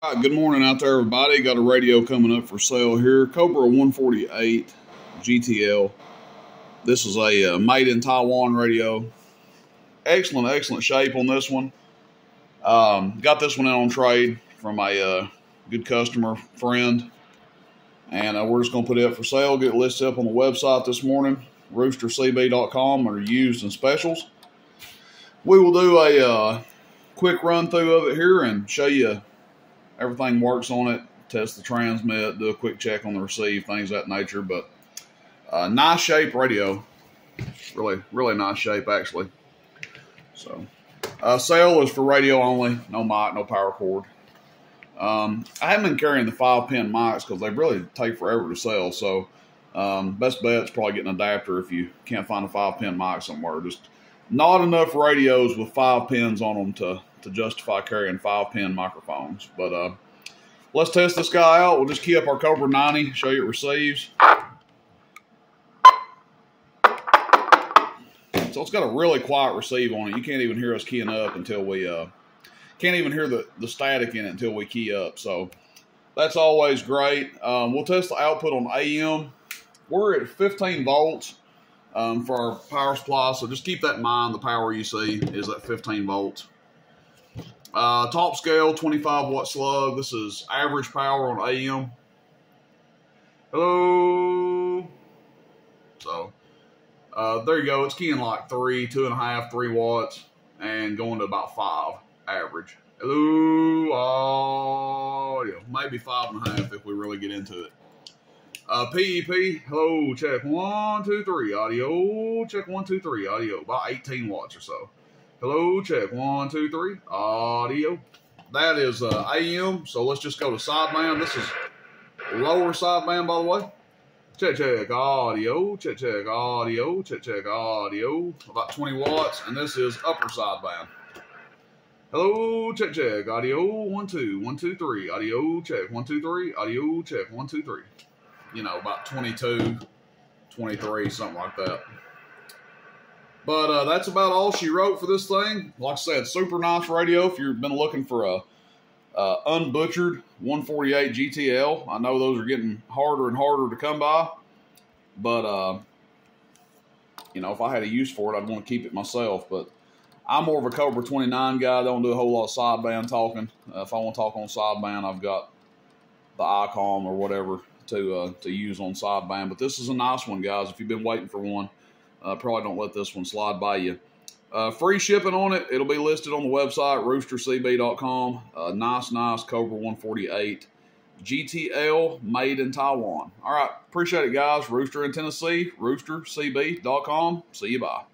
Right, good morning out there, everybody. Got a radio coming up for sale here. Cobra 148 GTL. This is a uh, made in Taiwan radio. Excellent, excellent shape on this one. Um, got this one in on trade from a uh, good customer friend. And uh, we're just going to put it up for sale. Get it listed up on the website this morning, roostercb.com under used and specials. We will do a uh, quick run through of it here and show you everything works on it. Test the transmit, do a quick check on the receive, things that nature. But uh, nice shape radio, really, really nice shape actually. So, uh, sale is for radio only, no mic, no power cord. Um, I haven't been carrying the five pin mics because they really take forever to sell. So, um, best bet is probably get an adapter if you can't find a five pin mic somewhere. Just not enough radios with five pins on them to to justify carrying five pin microphones. But uh, let's test this guy out. We'll just key up our Cobra 90, show you it receives. So it's got a really quiet receive on it. You can't even hear us keying up until we uh, can't even hear the, the static in it until we key up. So that's always great. Um, we'll test the output on AM. We're at 15 volts um, for our power supply. So just keep that in mind. The power you see is at 15 volts. Uh, top scale, 25 watt slug. This is average power on AM. Hello. So uh, there you go. It's keying like three, two and a half, three watts, and going to about five average. Hello, Oh, audio. Maybe five and a half if we really get into it. Uh, PEP, hello, check one, two, three, audio, check one, two, three, audio, about 18 watts or so. Hello, check one, two, three, audio. That is uh, AM, so let's just go to sideband. This is lower sideband, by the way. Check, check, audio, check, check, audio, check, check, audio, about 20 watts, and this is upper sideband. Hello, check, check, audio, one, two, one, two, three, audio, check, one, two, three, audio, check, one, two, three. You know, about 22, 23, something like that. But uh, that's about all she wrote for this thing. Like I said, super nice radio if you've been looking for a uh, unbutchered 148 GTL. I know those are getting harder and harder to come by, but uh, you know, if I had a use for it, I'd want to keep it myself. But I'm more of a Cobra 29 guy. I don't do a whole lot of sideband talking. Uh, if I want to talk on sideband, I've got the ICOM or whatever to uh, to use on sideband. But this is a nice one, guys. If you've been waiting for one, uh, probably don't let this one slide by you. Uh, free shipping on it. It'll be listed on the website, roostercb.com. Uh, nice, nice Cobra 148 GTL made in Taiwan. All right. Appreciate it, guys. Rooster in Tennessee, roostercb.com. See you. Bye.